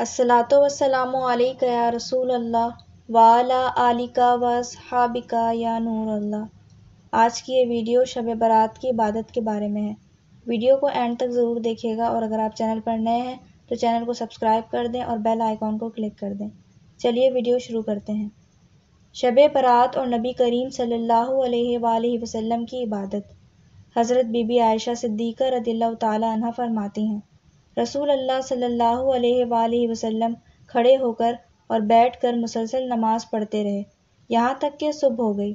असलातो वसलाम या रसूल अल्लाह वाला आलिका व सहाबिका या नूर अल्लाह आज की ये वीडियो शब बारात की इबादत के बारे में है। वीडियो को एंड तक ज़रूर देखिएगा और अगर आप चैनल पर नए हैं तो चैनल को सब्सक्राइब कर दें और बेल आइकॉन को क्लिक कर दें। चलिए वीडियो शुरू करते हैं। शब बारात और नबी करीम सल्लल्लाहु अलैहि वसल्लम की इबादत। हज़रत बीबी आयशा सिद्दीक़ा रदिल्ला तह फरमाती हैं रसूल अल्लाह सल्लल्लाहु अलैहि वसल्लम खड़े होकर और बैठकर मुसलसल नमाज़ पढ़ते रहे। यहाँ तक कि सुबह हो गई।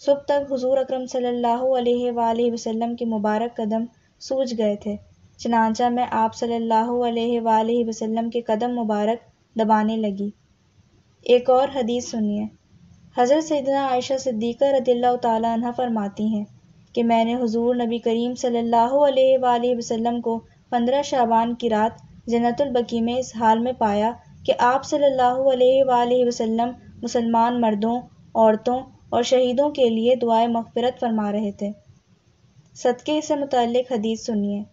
सुबह तक हुजूर अकरम सल्लल्लाहु अलैहि वसल्लम के मुबारक कदम सूझ गए थे। चनाचा मैं आप सल्लल्लाहु अलैहि वसल्लम के कदम मुबारक दबाने लगी। एक और हदीस सुनिए। हज़रत सैदना आयशा सिद्दीक़ा रदिल्ला तह फरमाती हैं कि मैंने हुजूर नबी करीम सल्लल्लाहु अलैहि वसल्लम को पंद्रह शाबान की रात जन्नतुलबकी में इस हाल में पाया कि आप सल्लल्लाहु अलैहि वसल्लम मुसलमान मर्दों, औरतों और शहीदों के लिए दुआए मगफिरत फरमा रहे थे। सदक़े से मुतल हदीस सुनिए।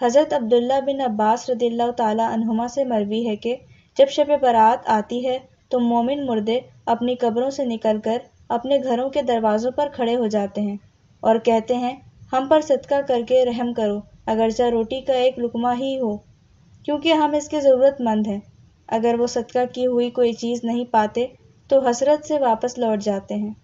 हज़रत अब्दुल्ला बिन अब्बास रदील्ला तहुमा से मरवी है कि जब शब बारात आती है तो मोमिन मुर्दे अपनी कब्रों से निकलकर अपने घरों के दरवाज़ों पर खड़े हो जाते हैं और कहते हैं हम पर सदका करके रहम करो अगरचा रोटी का एक लुकमा ही हो, क्योंकि हम इसके ज़रूरतमंद हैं। अगर वो सदका की हुई कोई चीज़ नहीं पाते तो हसरत से वापस लौट जाते हैं।